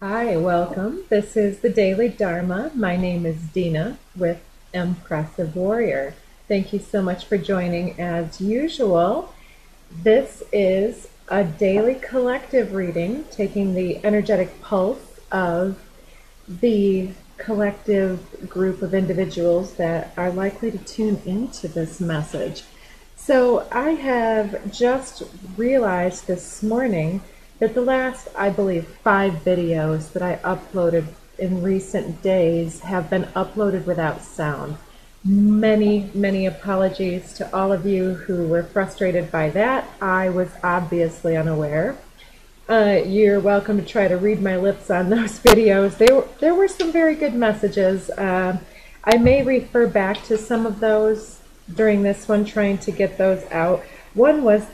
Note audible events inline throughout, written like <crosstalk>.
Hi, welcome. This is the Daily Dharma. My name is Deana with Empressive Warrior. Thank you so much for joining as usual. This is a daily collective reading, taking the energetic pulse of the collective group of individuals that are likely to tune into this message. So, I have just realized this morning that the last, I believe, five videos that I uploaded in recent days have been uploaded without sound. Many, many apologies to all of you who were frustrated by that. I was obviously unaware. Uh, you're welcome to try to read my lips on <laughs> those videos. They were, there were some very good messages. Uh, I may refer back to some of those during this one, trying to get those out. One was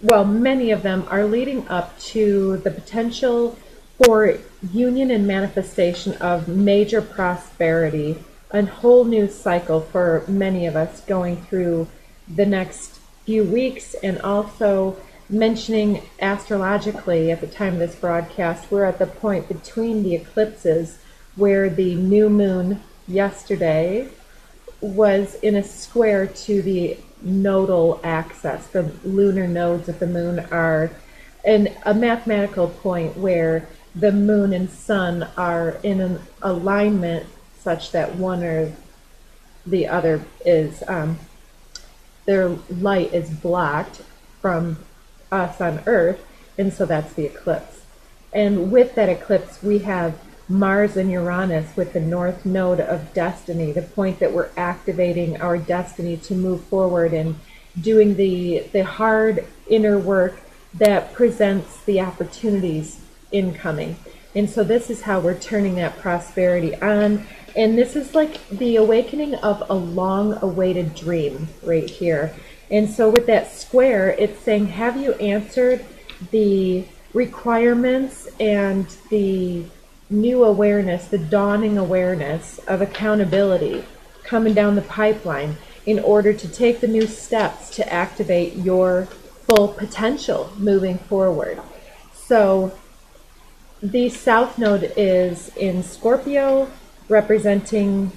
well, many of them are leading up to the potential for union and manifestation of major prosperity, a whole new cycle for many of us going through the next few weeks, and also mentioning astrologically at the time of this broadcast, we're at the point between the eclipses where the new moon yesterday was in a square to the nodal axis. The lunar nodes of the moon are in a mathematical point where the moon and sun are in an alignment such that one or the other is um, their light is blocked from us on Earth, and so that's the eclipse. And with that eclipse, we have Mars and Uranus with the north node of destiny, the point that we're activating our destiny to move forward and doing the the hard inner work that presents the opportunities incoming. And so this is how we're turning that prosperity on. And this is like the awakening of a long awaited dream right here. And so with that square, it's saying, have you answered the requirements and the new awareness, the dawning awareness of accountability coming down the pipeline in order to take the new steps to activate your full potential moving forward. So the South Node is in Scorpio, representing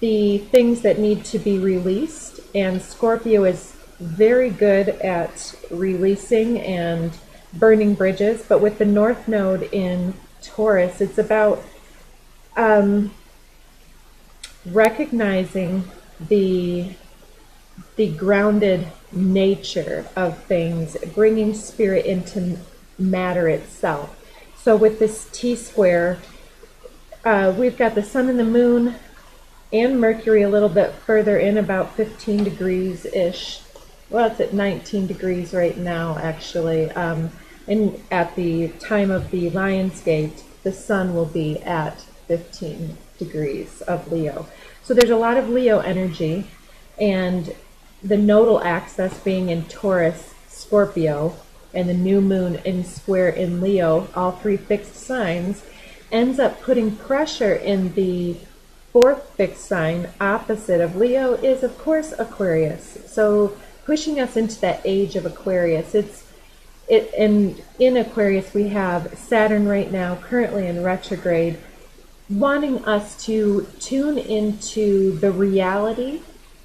the things that need to be released, and Scorpio is very good at releasing and burning bridges, but with the North Node in Taurus. It's about um, recognizing the the grounded nature of things, bringing spirit into matter itself. So with this T square, uh, we've got the sun and the moon and Mercury a little bit further in, about 15 degrees ish. Well, it's at 19 degrees right now, actually. Um, and at the time of the Lion's Gate, the sun will be at 15 degrees of Leo. So there's a lot of Leo energy, and the nodal axis being in Taurus, Scorpio, and the new moon in square in Leo, all three fixed signs, ends up putting pressure in the fourth fixed sign opposite of Leo is, of course, Aquarius. So pushing us into that age of Aquarius. It's it, and in Aquarius, we have Saturn right now, currently in retrograde, wanting us to tune into the reality,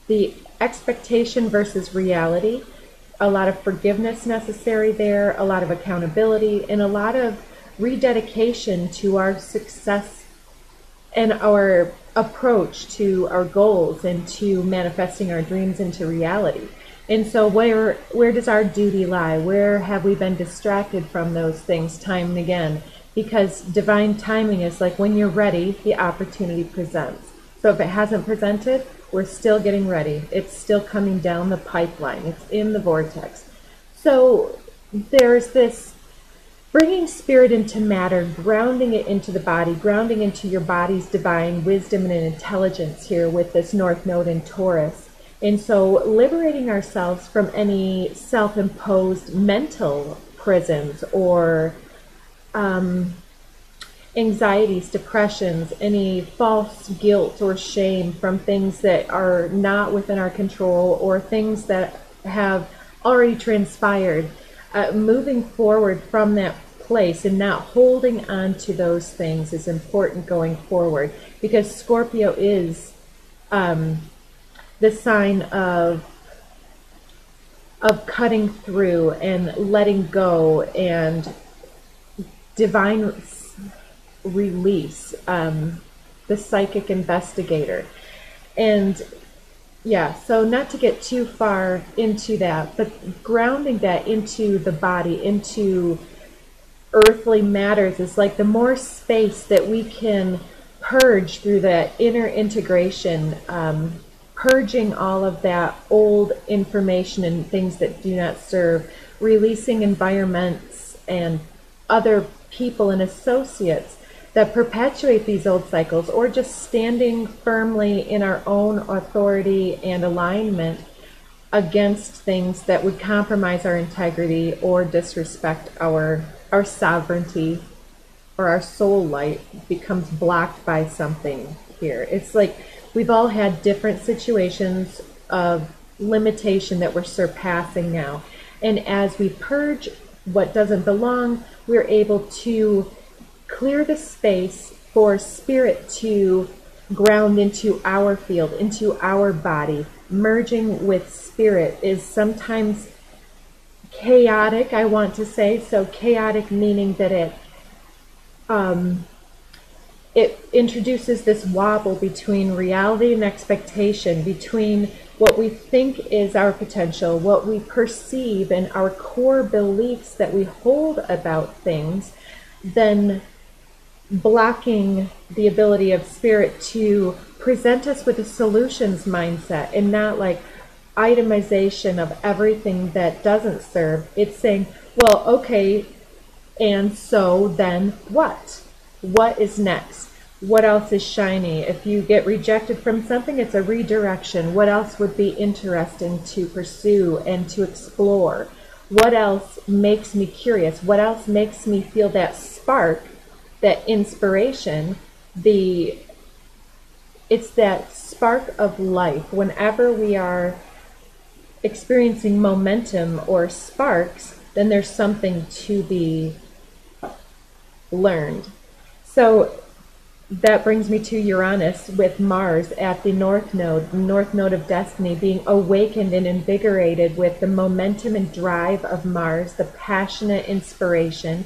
the expectation versus reality, a lot of forgiveness necessary there, a lot of accountability, and a lot of rededication to our success and our approach to our goals and to manifesting our dreams into reality. And so where where does our duty lie? Where have we been distracted from those things time and again? Because divine timing is like when you're ready, the opportunity presents. So if it hasn't presented, we're still getting ready. It's still coming down the pipeline. It's in the vortex. So there's this bringing spirit into matter, grounding it into the body, grounding into your body's divine wisdom and intelligence here with this North Node in Taurus and so, liberating ourselves from any self imposed mental prisons or um, anxieties, depressions, any false guilt or shame from things that are not within our control or things that have already transpired. Uh, moving forward from that place and not holding on to those things is important going forward because Scorpio is um, the sign of of cutting through and letting go and divine release, um, the psychic investigator. And yeah, so not to get too far into that, but grounding that into the body, into earthly matters is like the more space that we can purge through that inner integration, um, purging all of that old information and things that do not serve, releasing environments and other people and associates that perpetuate these old cycles, or just standing firmly in our own authority and alignment against things that would compromise our integrity or disrespect our our sovereignty or our soul light becomes blocked by something here. It's like we've all had different situations of limitation that we're surpassing now. And as we purge what doesn't belong, we're able to clear the space for spirit to ground into our field, into our body. Merging with spirit is sometimes chaotic, I want to say. So, chaotic meaning that it um, it introduces this wobble between reality and expectation, between what we think is our potential, what we perceive, and our core beliefs that we hold about things, then blocking the ability of spirit to present us with a solutions mindset and not like itemization of everything that doesn't serve. It's saying, well, okay, and so then what? What is next? What else is shiny? If you get rejected from something, it's a redirection. What else would be interesting to pursue and to explore? What else makes me curious? What else makes me feel that spark that inspiration, the it's that spark of life. Whenever we are experiencing momentum or sparks, then there's something to be learned. So that brings me to Uranus with Mars at the North Node, North Node of Destiny, being awakened and invigorated with the momentum and drive of Mars, the passionate inspiration,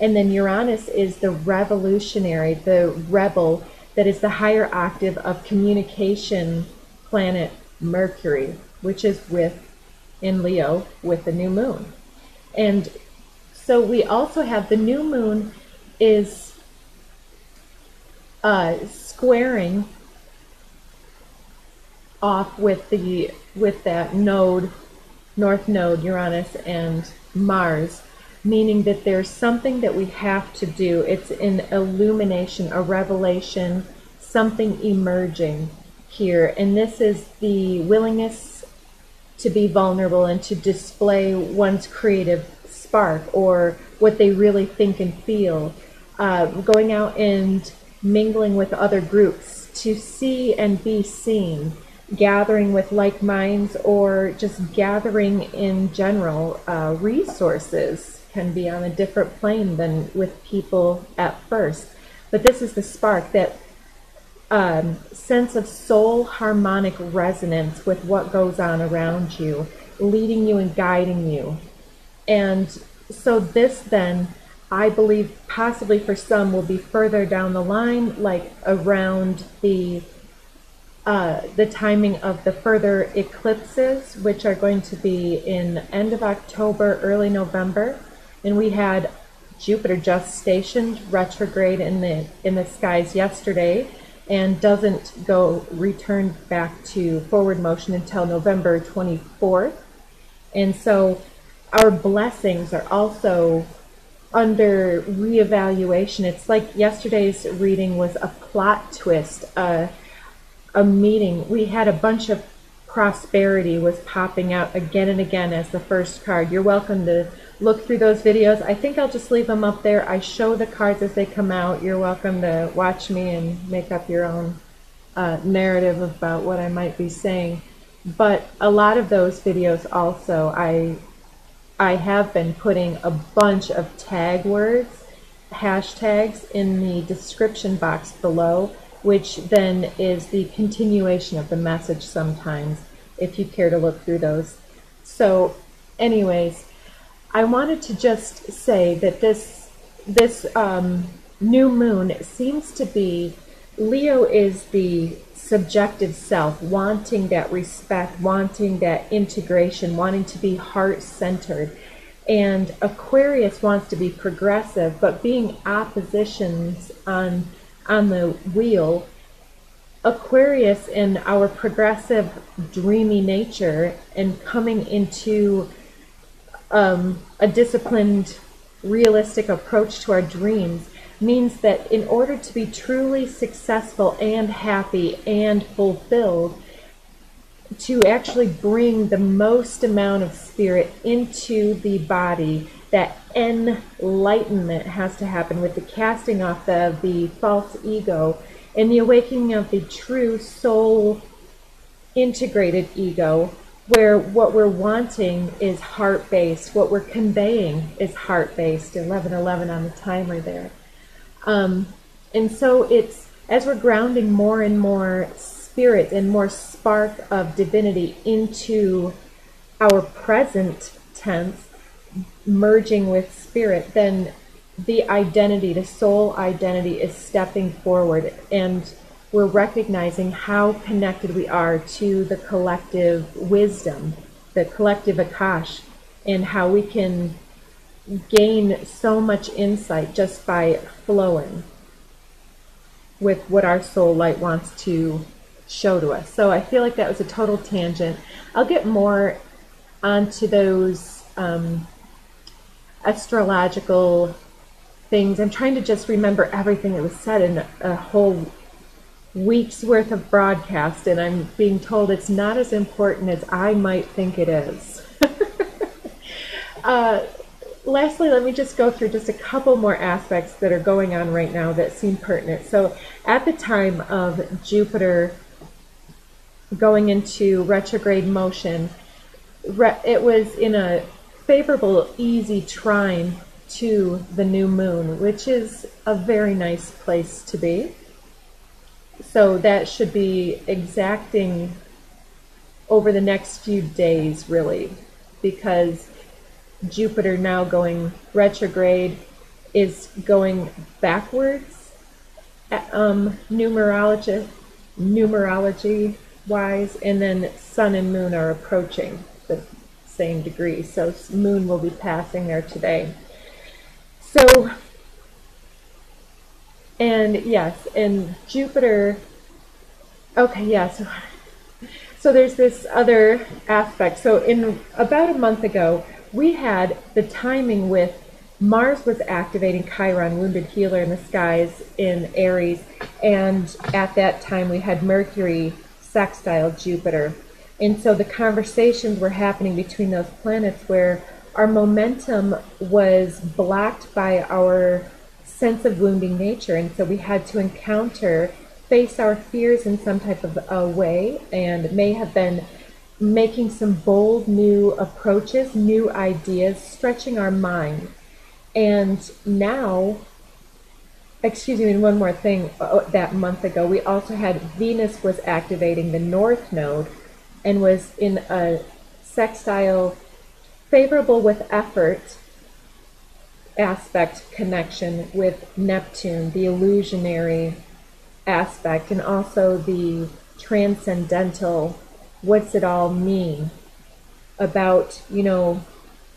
and then Uranus is the revolutionary, the rebel that is the higher octave of communication planet Mercury, which is with in Leo with the new moon. And so we also have the new moon is uh, squaring off with the with that node, north node, Uranus and Mars meaning that there's something that we have to do. It's an illumination, a revelation, something emerging here. And this is the willingness to be vulnerable and to display one's creative spark or what they really think and feel. Uh, going out and mingling with other groups to see and be seen gathering with like minds or just gathering in general uh, resources can be on a different plane than with people at first. But this is the spark that um, sense of soul harmonic resonance with what goes on around you, leading you and guiding you. And so, this then, I believe, possibly for some, will be further down the line, like around the uh, the timing of the further eclipses, which are going to be in end of October, early November and we had Jupiter just stationed retrograde in the in the skies yesterday and doesn't go return back to forward motion until November 24th. And so our blessings are also under reevaluation. It's like yesterday's reading was a plot twist, uh, a meeting. We had a bunch of prosperity was popping out again and again as the first card. You're welcome to look through those videos. I think I'll just leave them up there. I show the cards as they come out. You're welcome to watch me and make up your own uh, narrative about what I might be saying. But a lot of those videos also, I I have been putting a bunch of tag words, hashtags in the description box below, which then is the continuation of the message sometimes, if you care to look through those. So, anyways, I wanted to just say that this this um, new moon seems to be Leo is the subjective self, wanting that respect, wanting that integration, wanting to be heart centered. And Aquarius wants to be progressive, but being oppositions on on the wheel, Aquarius in our progressive, dreamy nature and coming into um, a disciplined, realistic approach to our dreams means that in order to be truly successful and happy and fulfilled, to actually bring the most amount of spirit into the body, that enlightenment has to happen with the casting off of the false ego and the awakening of the true soul integrated ego where what we're wanting is heart based, what we're conveying is heart based. 1111 on the timer there. Um, and so it's as we're grounding more and more spirit and more spark of divinity into our present tense, merging with spirit, then the identity, the soul identity, is stepping forward. And we're recognizing how connected we are to the collective wisdom, the collective Akash, and how we can gain so much insight just by flowing with what our soul light wants to show to us. So I feel like that was a total tangent. I'll get more onto those um, astrological things. I'm trying to just remember everything that was said in a whole week's worth of broadcast, and I'm being told it's not as important as I might think it is. <laughs> uh, lastly, let me just go through just a couple more aspects that are going on right now that seem pertinent. So, at the time of Jupiter going into retrograde motion, it was in a favorable, easy trine to the new moon, which is a very nice place to be. So, that should be exacting over the next few days, really, because Jupiter now going retrograde is going backwards. Um, numerology numerology wise and then sun and moon are approaching the same degree. So moon will be passing there today. So and yes and jupiter okay yes yeah, so, so there's this other aspect. So in about a month ago we had the timing with Mars was activating Chiron, wounded healer in the skies in Aries, and at that time we had Mercury sextile Jupiter. And so the conversations were happening between those planets where our momentum was blocked by our sense of wounding nature. And so we had to encounter, face our fears in some type of a way, and may have been making some bold new approaches, new ideas, stretching our mind. And now, excuse me, and one more thing, uh, that month ago, we also had Venus was activating the North Node and was in a sextile favorable with effort aspect connection with Neptune, the illusionary aspect, and also the transcendental what's it all mean about, you know,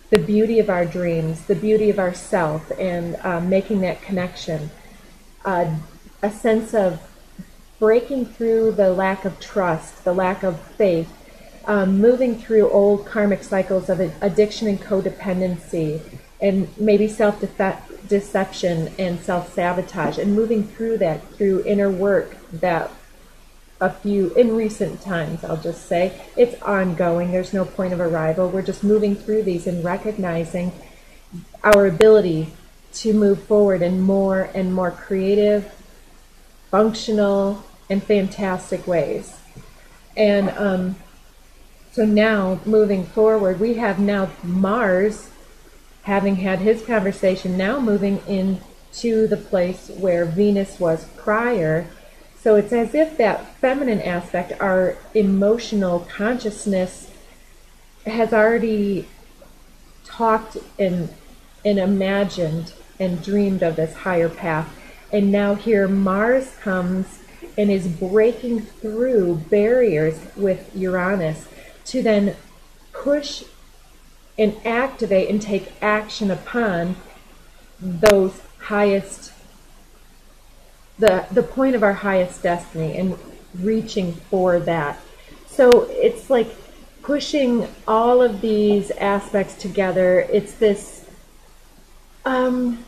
the beauty of our dreams, the beauty of ourself, and um, making that connection. Uh, a sense of breaking through the lack of trust, the lack of faith, um, moving through old karmic cycles of addiction and codependency, and maybe self deception and self sabotage, and moving through that through inner work that a few in recent times, I'll just say. It's ongoing, there's no point of arrival. We're just moving through these and recognizing our ability to move forward in more and more creative, functional, and fantastic ways. And um, So now, moving forward, we have now Mars, having had his conversation, now moving into the place where Venus was prior. So it's as if that feminine aspect, our emotional consciousness, has already talked and, and imagined and dreamed of this higher path. And now here Mars comes and is breaking through barriers with Uranus to then push and activate and take action upon those highest the the point of our highest destiny and reaching for that. So it's like pushing all of these aspects together. It's this um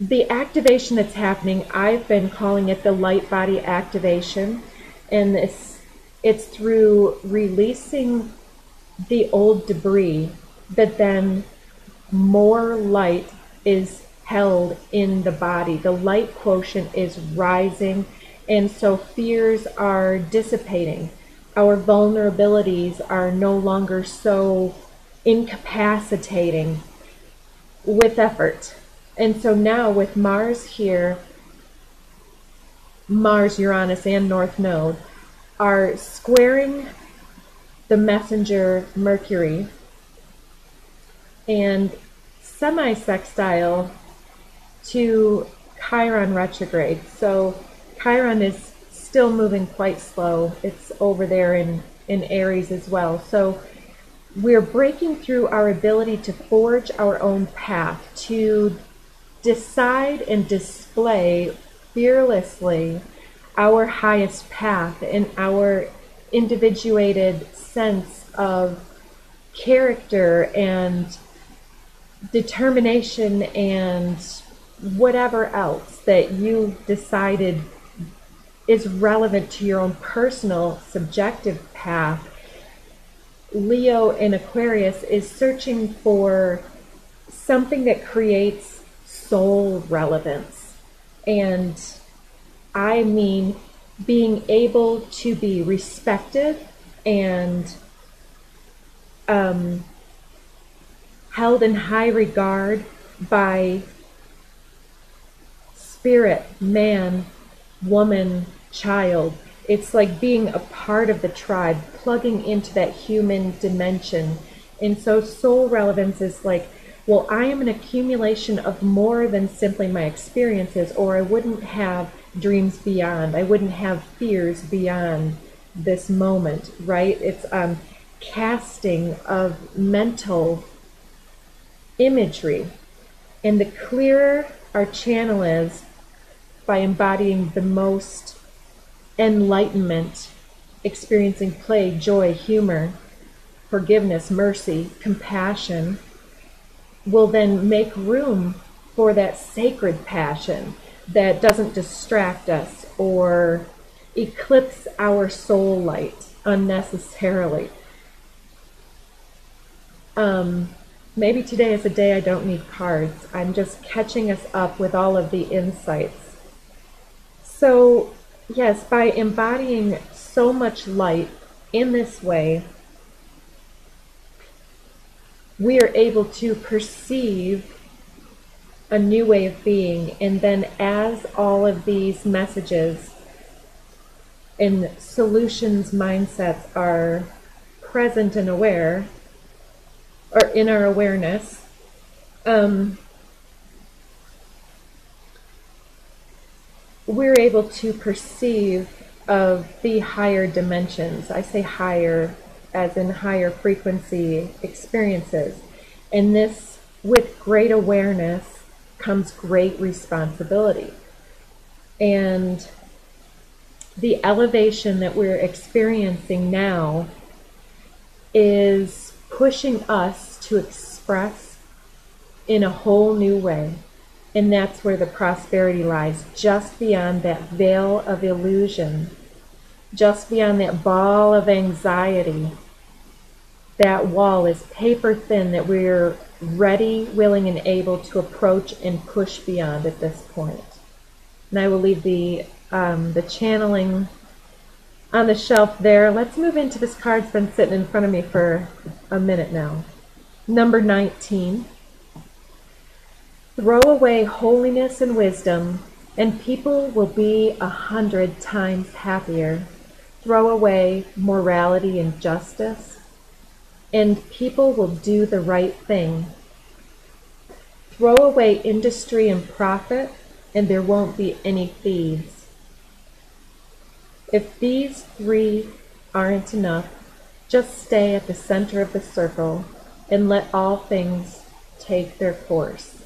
the activation that's happening i've been calling it the light body activation. And this it's through releasing the old debris that then more light is held in the body. The light quotient is rising, and so fears are dissipating. Our vulnerabilities are no longer so incapacitating with effort. And so now with Mars here, Mars, Uranus, and North Node, are squaring the messenger Mercury and semi-sextile to Chiron retrograde. So Chiron is still moving quite slow. It's over there in, in Aries as well. So we're breaking through our ability to forge our own path, to decide and display fearlessly our highest path and our individuated sense of character and determination and whatever else that you decided is relevant to your own personal subjective path. Leo in Aquarius is searching for something that creates soul relevance. And I mean being able to be respected and um, held in high regard by spirit, man, woman, child. It's like being a part of the tribe, plugging into that human dimension. And so soul relevance is like, well, I am an accumulation of more than simply my experiences, or I wouldn't have dreams beyond. I wouldn't have fears beyond this moment, right? It's um, casting of mental imagery. And the clearer our channel is by embodying the most enlightenment, experiencing play, joy, humor, forgiveness, mercy, compassion, will then make room for that sacred passion that doesn't distract us or eclipse our soul light unnecessarily. Um, maybe today is a day I don't need cards. I'm just catching us up with all of the insights. So, yes, by embodying so much light in this way, we are able to perceive a new way of being. And then, as all of these messages and solutions mindsets are present and aware, or in our awareness, um, we're able to perceive of the higher dimensions. I say higher as in higher frequency experiences. And this, with great awareness, comes great responsibility. And the elevation that we're experiencing now is pushing us to express in a whole new way. And that's where the prosperity lies, just beyond that veil of illusion, just beyond that ball of anxiety. That wall is paper thin that we're ready, willing, and able to approach and push beyond at this point. And I will leave the um, the channeling on the shelf there. Let's move into this card that's been sitting in front of me for a minute now. Number 19. Throw away holiness and wisdom, and people will be a hundred times happier. Throw away morality and justice, and people will do the right thing. Throw away industry and profit, and there won't be any thieves. If these three aren't enough, just stay at the center of the circle and let all things take their course.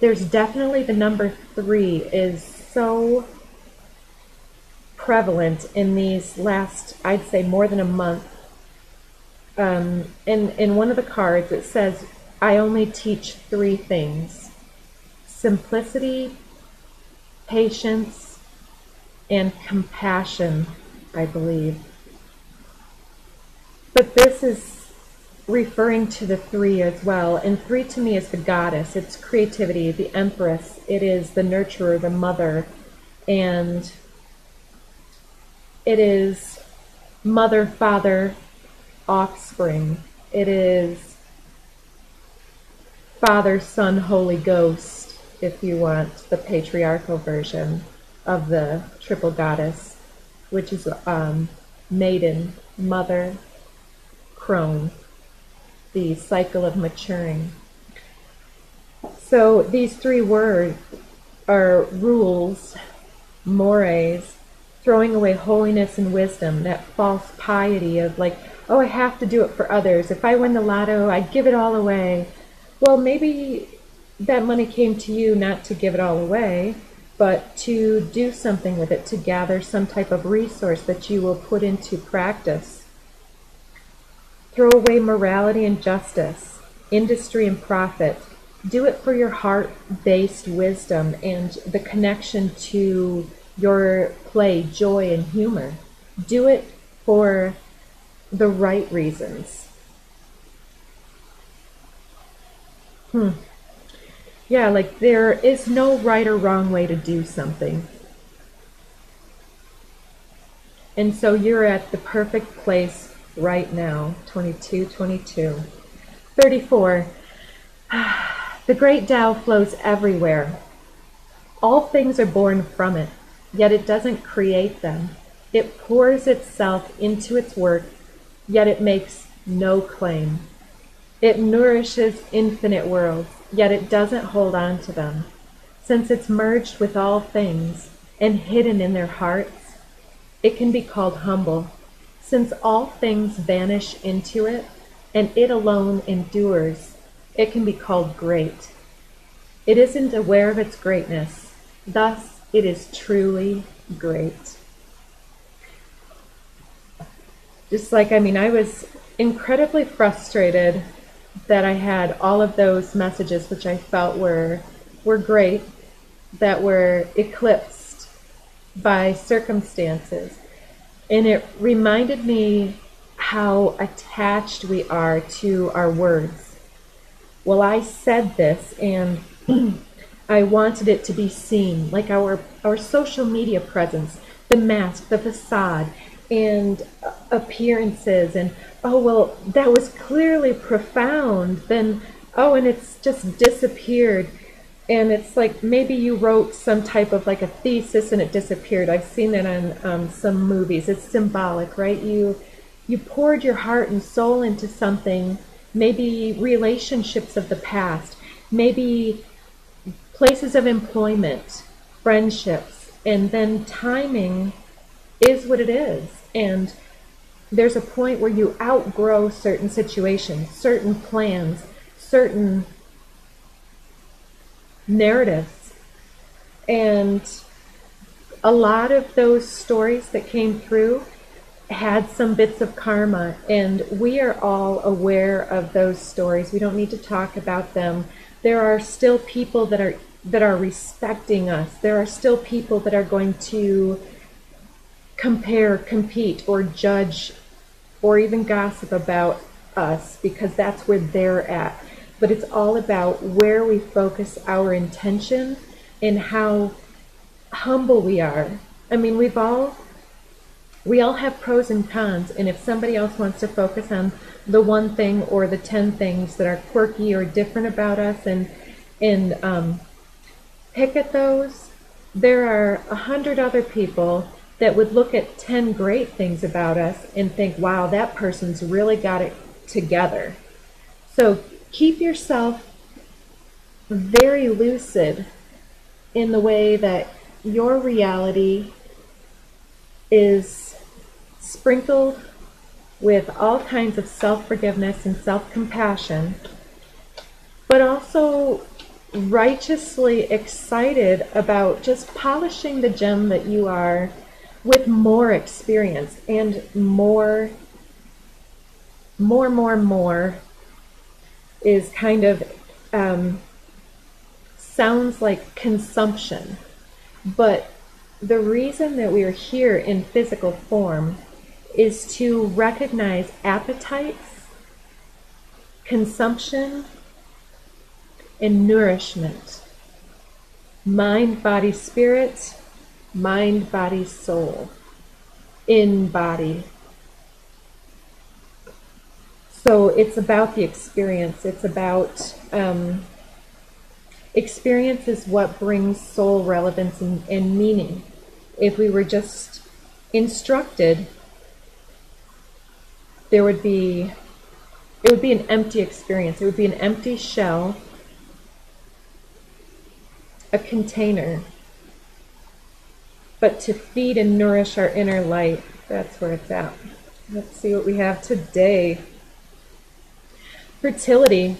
There's definitely the number three is so prevalent in these last, I'd say, more than a month. Um, in, in one of the cards, it says, I only teach three things simplicity, patience, and compassion, I believe. But this is referring to the three as well. And three to me is the goddess, it's creativity, the empress, it is the nurturer, the mother, and it is mother, father, offspring. It is Father, Son, Holy Ghost, if you want the patriarchal version of the triple goddess, which is um, maiden, mother, crone, the cycle of maturing. So these three words are rules, mores, throwing away holiness and wisdom, that false piety of like, oh, I have to do it for others. If I win the lotto, I give it all away. Well, maybe that money came to you not to give it all away, but to do something with it, to gather some type of resource that you will put into practice. Throw away morality and justice, industry and profit. Do it for your heart based wisdom and the connection to your play, joy, and humor. Do it for the right reasons. Hmm. Yeah, like there is no right or wrong way to do something. And so you're at the perfect place right now, 22, 22. 34. <sighs> The great Tao flows everywhere. All things are born from it, yet it doesn't create them. It pours itself into its work, yet it makes no claim. It nourishes infinite worlds, yet it doesn't hold on to them. Since it's merged with all things and hidden in their hearts, it can be called humble. Since all things vanish into it, and it alone endures, it can be called great. It isn't aware of its greatness, thus, it is truly great. Just like, I mean, I was incredibly frustrated that I had all of those messages, which I felt were were great, that were eclipsed by circumstances, and it reminded me how attached we are to our words. Well, I said this, and <clears throat> I wanted it to be seen, like our our social media presence, the mask, the facade, and appearances. And oh well that was clearly profound. Then oh and it's just disappeared and it's like maybe you wrote some type of like a thesis and it disappeared. I've seen that on um, some movies. It's symbolic right? You you poured your heart and soul into something maybe relationships of the past maybe places of employment friendships and then timing is what it is. And there's a point where you outgrow certain situations, certain plans, certain narratives. And a lot of those stories that came through had some bits of karma, and we are all aware of those stories. We don't need to talk about them. There are still people that are that are respecting us. There are still people that are going to compare, compete, or judge, or even gossip about us because that's where they're at. But it's all about where we focus our intention and how humble we are. I mean, we've all We all have pros and cons, and if somebody else wants to focus on the one thing or the ten things that are quirky or different about us and and um, pick at those, there are a hundred other people that would look at 10 great things about us and think, wow, that person's really got it together. So keep yourself very lucid in the way that your reality is sprinkled with all kinds of self forgiveness and self compassion, but also righteously excited about just polishing the gem that you are with more experience and more more more more is kind of um, sounds like consumption. But the reason that we are here in physical form is to recognize appetites consumption and nourishment. Mind body spirit mind, body, soul, in body. So it's about the experience. It's about um, experience is what brings soul relevance and, and meaning. If we were just instructed, there would be it would be an empty experience. It would be an empty shell, a container but to feed and nourish our inner light. That's where it's at. Let's see what we have today. Fertility.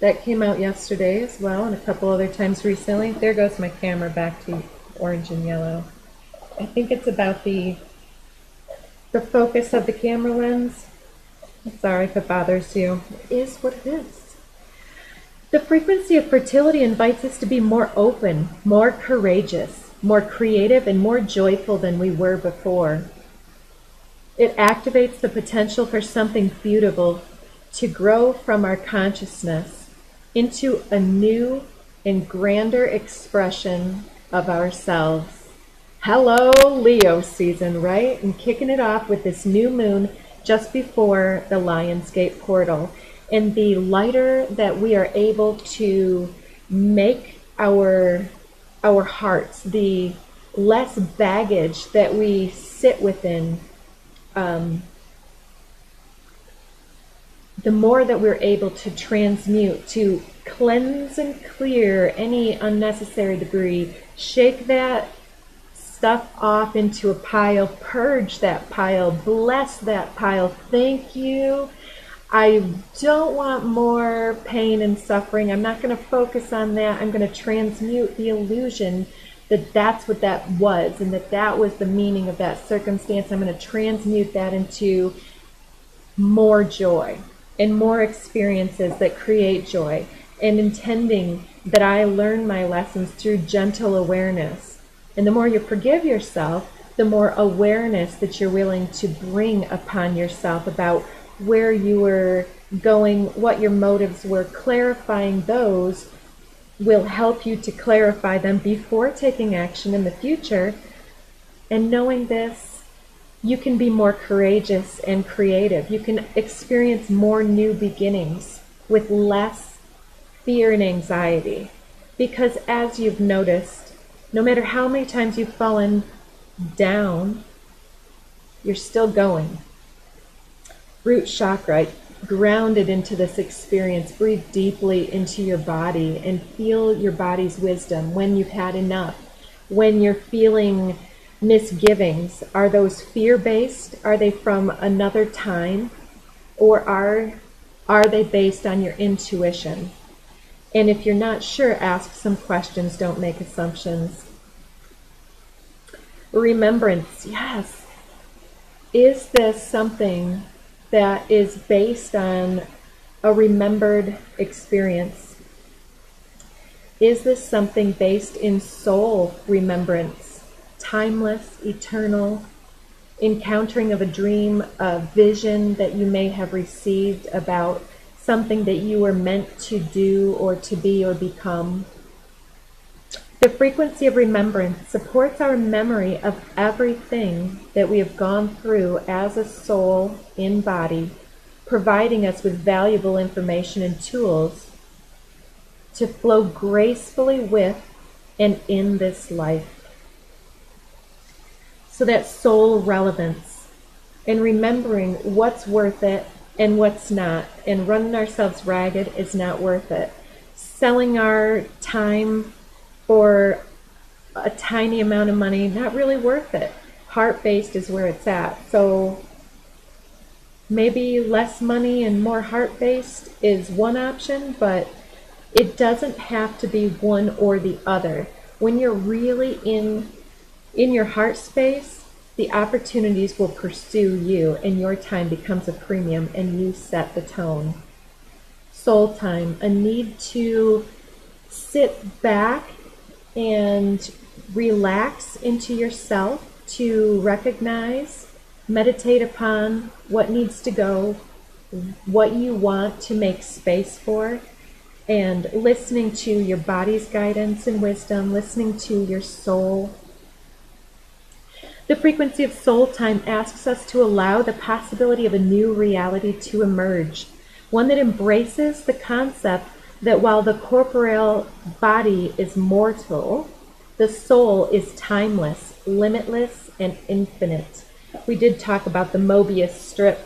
That came out yesterday as well, and a couple other times recently. There goes my camera back to orange and yellow. I think it's about the the focus of the camera lens. I'm sorry if it bothers you. It is what it is. The frequency of fertility invites us to be more open, more courageous, more creative, and more joyful than we were before. It activates the potential for something beautiful to grow from our consciousness into a new and grander expression of ourselves. Hello, Leo season, right? And kicking it off with this new moon just before the Lionsgate portal. And the lighter that we are able to make our our hearts, the less baggage that we sit within, um, the more that we're able to transmute, to cleanse and clear any unnecessary debris, shake that stuff off into a pile, purge that pile, bless that pile. Thank you I don't want more pain and suffering. I'm not going to focus on that. I'm going to transmute the illusion that that's what that was and that that was the meaning of that circumstance. I'm going to transmute that into more joy and more experiences that create joy and intending that I learn my lessons through gentle awareness. And the more you forgive yourself, the more awareness that you're willing to bring upon yourself about where you were going, what your motives were, clarifying those will help you to clarify them before taking action in the future. And knowing this, you can be more courageous and creative. You can experience more new beginnings with less fear and anxiety. Because as you've noticed, no matter how many times you've fallen down, you're still going root chakra, grounded into this experience. Breathe deeply into your body and feel your body's wisdom when you've had enough. When you're feeling misgivings, are those fear based? Are they from another time? Or are, are they based on your intuition? And if you're not sure, ask some questions, don't make assumptions. Remembrance, yes. Is this something that is based on a remembered experience? Is this something based in soul remembrance, timeless, eternal, encountering of a dream, a vision that you may have received about something that you were meant to do or to be or become? The frequency of remembrance supports our memory of everything that we have gone through as a soul in body, providing us with valuable information and tools to flow gracefully with and in this life. So that soul relevance and remembering what's worth it and what's not, and running ourselves ragged is not worth it. Selling our time for a tiny amount of money, not really worth it. Heart based is where it's at. So maybe less money and more heart based is one option, but it doesn't have to be one or the other. When you're really in in your heart space, the opportunities will pursue you and your time becomes a premium and you set the tone. Soul time, a need to sit back and relax into yourself to recognize, meditate upon what needs to go, what you want to make space for, and listening to your body's guidance and wisdom, listening to your soul. The frequency of soul time asks us to allow the possibility of a new reality to emerge, one that embraces the concept that while the corporeal body is mortal, the soul is timeless, limitless, and infinite. We did talk about the Mobius strip.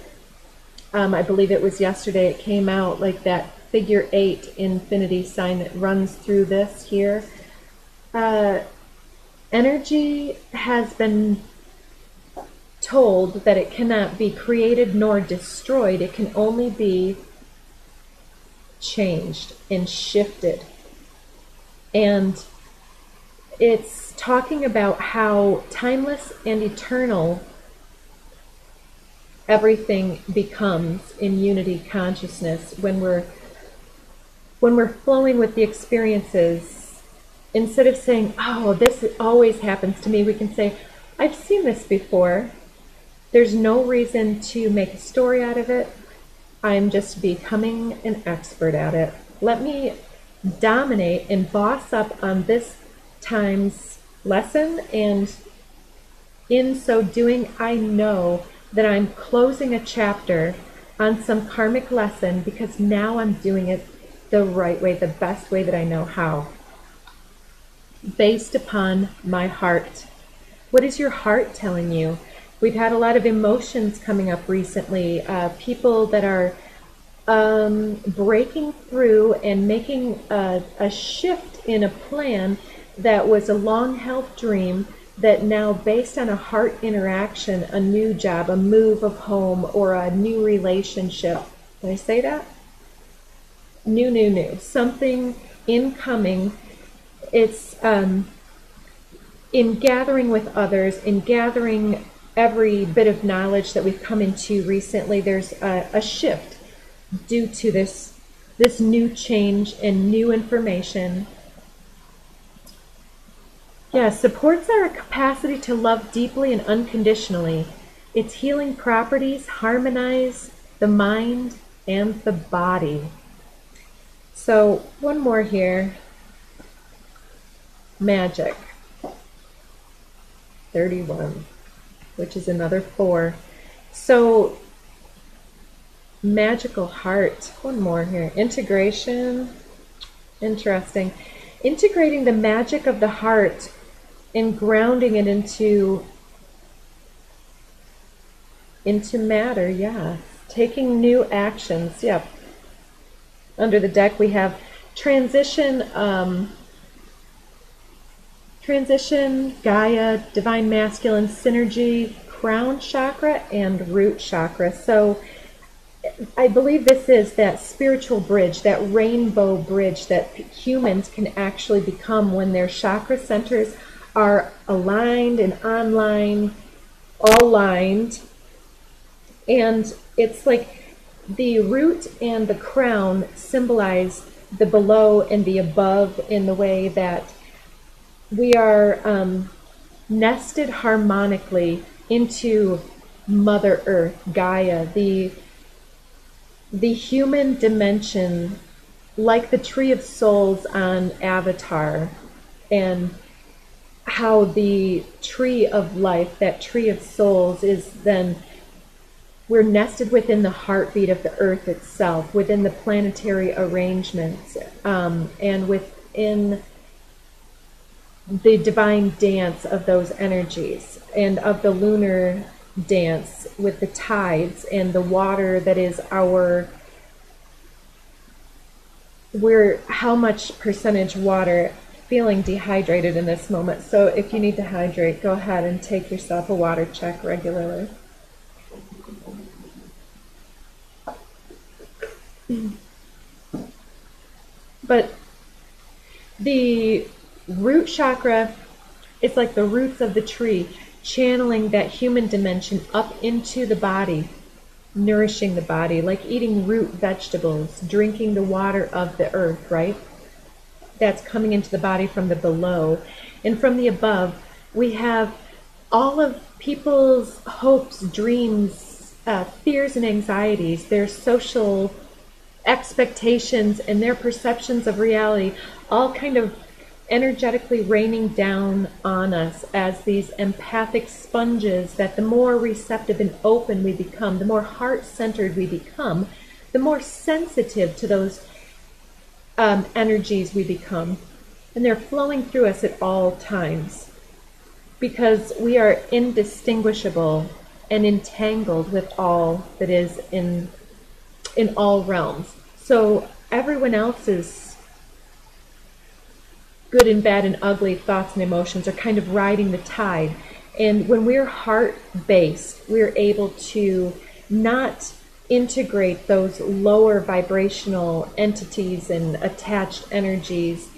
Um, I believe it was yesterday it came out, like that figure eight infinity sign that runs through this here. Uh, energy has been told that it cannot be created nor destroyed, it can only be changed and shifted. And it's talking about how timeless and eternal everything becomes in unity consciousness when we're when we're flowing with the experiences. Instead of saying oh this always happens to me we can say i've seen this before there's no reason to make a story out of it I'm just becoming an expert at it. Let me dominate and boss up on this time's lesson, and in so doing, I know that I'm closing a chapter on some karmic lesson because now I'm doing it the right way, the best way that I know how, based upon my heart. What is your heart telling you? We've had a lot of emotions coming up recently. Uh, people that are um, breaking through and making a, a shift in a plan that was a long held dream that now, based on a heart interaction, a new job, a move of home, or a new relationship, did I say that? New, new, new. Something incoming. It's um, in gathering with others, in gathering every bit of knowledge that we've come into recently, there's a, a shift due to this this new change and new information. Yeah, supports our capacity to love deeply and unconditionally. Its healing properties harmonize the mind and the body. So, one more here. Magic. 31 which is another four. So magical heart. One more here. Integration. Interesting. Integrating the magic of the heart and grounding it into into matter, yeah. Taking new actions, yeah. Under the deck we have transition um, Transition, Gaia, Divine Masculine, Synergy, Crown Chakra, and Root Chakra. So I believe this is that spiritual bridge, that rainbow bridge that humans can actually become when their chakra centers are aligned and online, all lined. And it's like the root and the crown symbolize the below and the above in the way that we are um, nested harmonically into Mother Earth, Gaia, the the human dimension, like the Tree of Souls on Avatar, and how the tree of life, that tree of souls, is then we're nested within the heartbeat of the earth itself, within the planetary arrangements, um, and within the divine dance of those energies and of the lunar dance with the tides and the water that is our we're how much percentage water feeling dehydrated in this moment. So if you need to hydrate go ahead and take yourself a water check regularly. But the root chakra it's like the roots of the tree channeling that human dimension up into the body, nourishing the body, like eating root vegetables, drinking the water of the earth, right? That's coming into the body from the below. And from the above, we have all of people's hopes, dreams, uh, fears, and anxieties, their social expectations, and their perceptions of reality all kind of energetically raining down on us as these empathic sponges that the more receptive and open we become, the more heart centered we become, the more sensitive to those um, energies we become. And they're flowing through us at all times because we are indistinguishable and entangled with all that is in in all realms. So everyone else's good and bad and ugly thoughts and emotions are kind of riding the tide. And when we're heart based, we're able to not integrate those lower vibrational entities and attached energies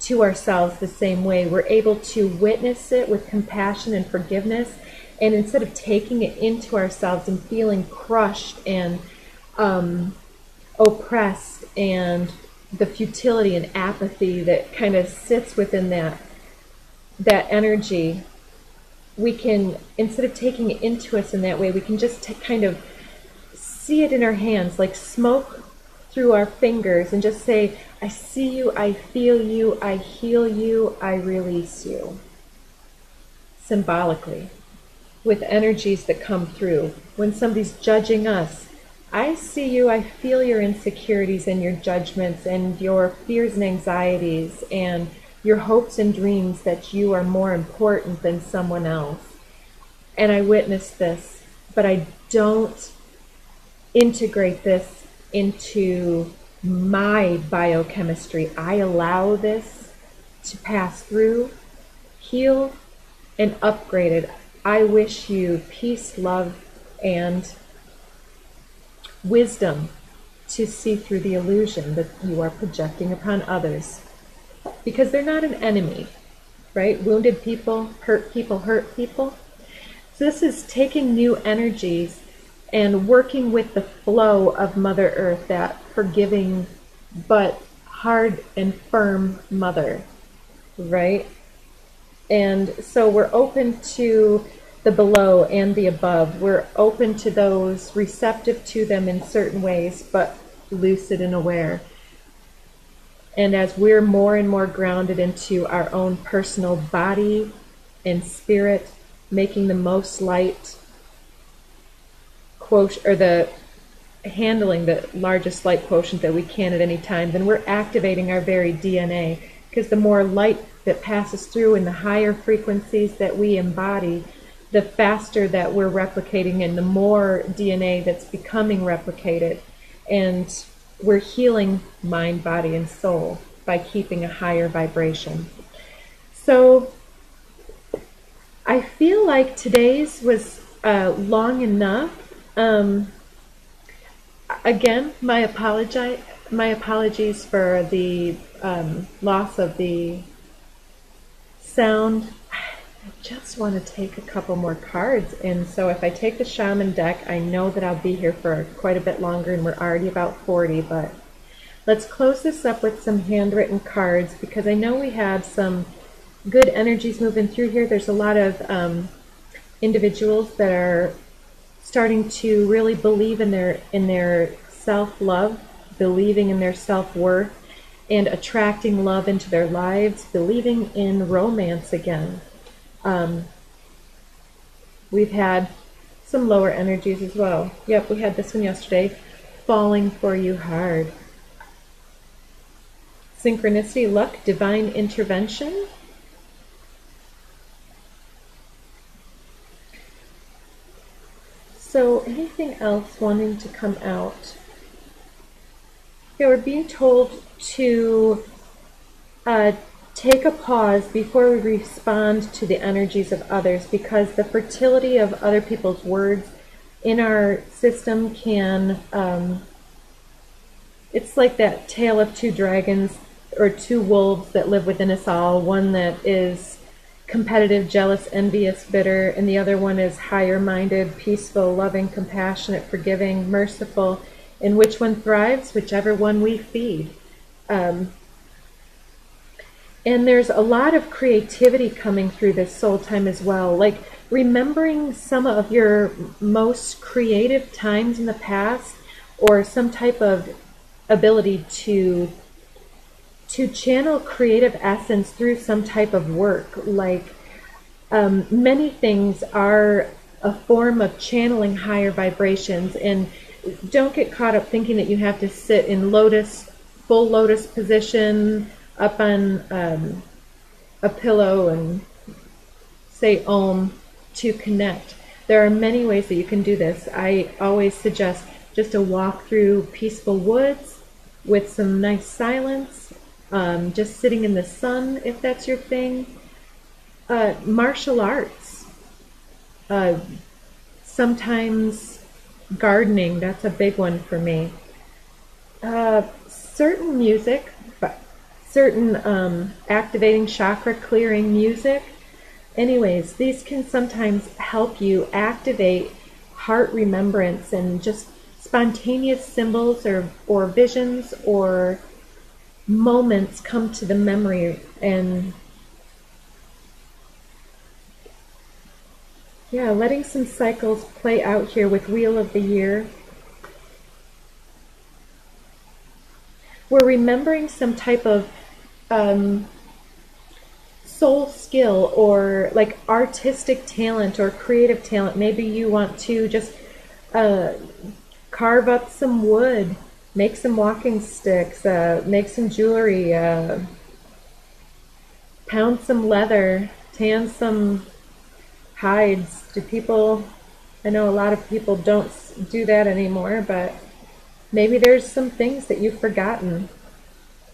to ourselves the same way. We're able to witness it with compassion and forgiveness. And instead of taking it into ourselves and feeling crushed and um, oppressed and the futility and apathy that kind of sits within that that energy we can instead of taking it into us in that way we can just t- kind of see it in our hands like smoke through our fingers and just say i see you i feel you i heal you i release you. Symbolically with energies that come through. When somebody's judging us I see you, I feel your insecurities and your judgments and your fears and anxieties and your hopes and dreams that you are more important than someone else. And I witness this, but I don't integrate this into my biochemistry. I allow this to pass through, heal, and upgrade it. I wish you peace, love, and wisdom to see through the illusion that you are projecting upon others. Because they're not an enemy, right? Wounded people, hurt people, hurt people. So this is taking new energies and working with the flow of Mother Earth, that forgiving but hard and firm mother, right? And so we're open to the below and the above. We're open to those, receptive to them in certain ways, but lucid and aware. And as we're more and more grounded into our own personal body and spirit, making the most light quotient, or the handling the largest light quotient that we can at any time, then we're activating our very DNA. Because the more light that passes through in the higher frequencies that we embody, the faster that we're replicating and the more DNA that's becoming replicated. And we're healing mind, body, and soul by keeping a higher vibration. So I feel like today's was uh, long enough. Um, again, my apology, my apologies for the um, loss of the sound just want to take a couple more cards. And so if I take the shaman deck, I know that I'll be here for quite a bit longer, and we're already about 40. But let's close this up with some handwritten cards because I know we have some good energies moving through here. There's a lot of um, individuals that are starting to really believe in their in their self-love, believing in their self-worth, and attracting love into their lives, believing in romance again. Um, we've had some lower energies as well. Yep, we had this one yesterday. Falling for you hard. Synchronicity, luck, divine intervention. So, anything else wanting to come out? Yeah, we're being told to uh, take a pause before we respond to the energies of others because the fertility of other people's words in our system can um, it's like that tale of two dragons or two wolves that live within us all. One that is competitive jealous envious bitter and the other one is higher minded peaceful loving compassionate forgiving merciful and which one thrives whichever one we feed. Um, and there's a lot of creativity coming through this soul time as well. Like remembering some of your most creative times in the past or some type of ability to to channel creative essence through some type of work like um, many things are a form of channeling higher vibrations and don't get caught up thinking that you have to sit in lotus full lotus position up on um, a pillow and say Om to connect. There are many ways that you can do this. I always suggest just a walk through peaceful woods with some nice silence, um, just sitting in the sun if that's your thing. Uh, martial arts. Uh, sometimes gardening, that's a big one for me. Uh, certain music, certain um, activating chakra clearing music. Anyways, these can sometimes help you activate heart remembrance and just spontaneous symbols or, or visions or moments come to the memory and yeah, letting some cycles play out here with Wheel of the Year. We're remembering some type of um, soul skill or like artistic talent or creative talent. Maybe you want to just uh, carve up some wood, make some walking sticks, uh, make some jewelry, uh, pound some leather, tan some hides. Do people? I know a lot of people don't do that anymore, but maybe there's some things that you've forgotten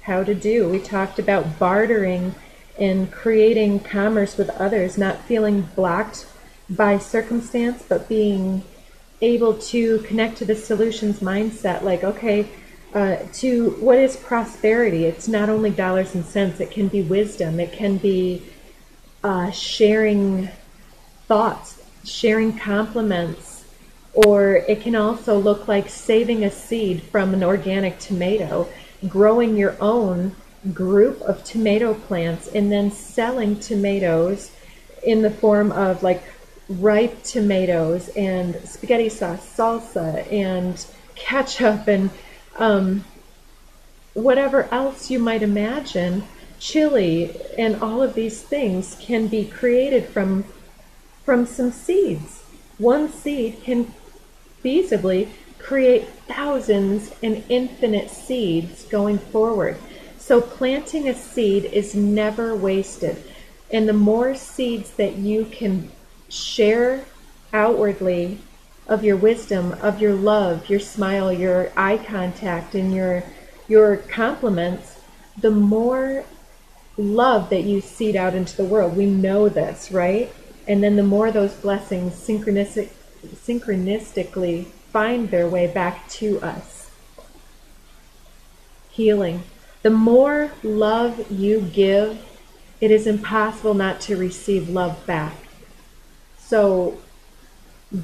how to do. We talked about bartering and creating commerce with others, not feeling blocked by circumstance, but being able to connect to the solutions mindset. Like, okay, uh, to what is prosperity? It's not only dollars and cents, it can be wisdom, it can be uh, sharing thoughts, sharing compliments, or it can also look like saving a seed from an organic tomato growing your own group of tomato plants and then selling tomatoes in the form of like ripe tomatoes and spaghetti sauce, salsa, and ketchup, and um, whatever else you might imagine. Chili and all of these things can be created from from some seeds. One seed can feasibly create thousands and infinite seeds going forward. So planting a seed is never wasted. And the more seeds that you can share outwardly of your wisdom, of your love, your smile, your eye contact, and your your compliments, the more love that you seed out into the world. We know this, right? And then the more those blessings synchronistic, synchronistically find their way back to us. Healing. The more love you give, it is impossible not to receive love back. So,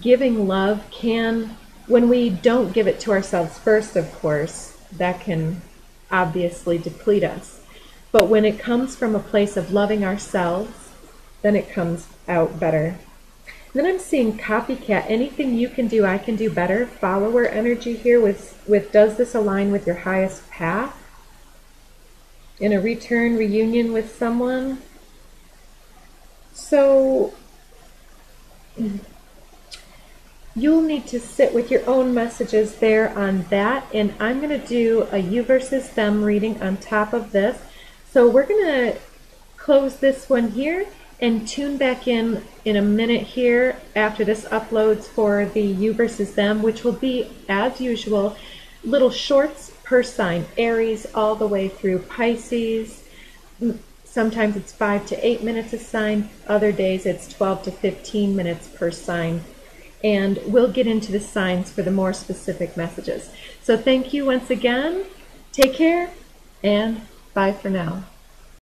giving love can, when we don't give it to ourselves first, of course, that can obviously deplete us. But when it comes from a place of loving ourselves, then it comes out better then I'm seeing copycat. Anything you can do, I can do better. Follower energy here with, with does this align with your highest path? in a return reunion with someone. So you'll need to sit with your own messages there on that. And I'm going to do a you versus them reading on top of this. So we're going to close this one here and tune back in in a minute here after this uploads for the you versus them, which will be, as usual, little shorts per sign. Aries all the way through Pisces. Sometimes it's 5 to 8 minutes a sign. Other days it's 12 to 15 minutes per sign and we'll get into the signs for the more specific messages. So thank you once again. Take care and bye for now.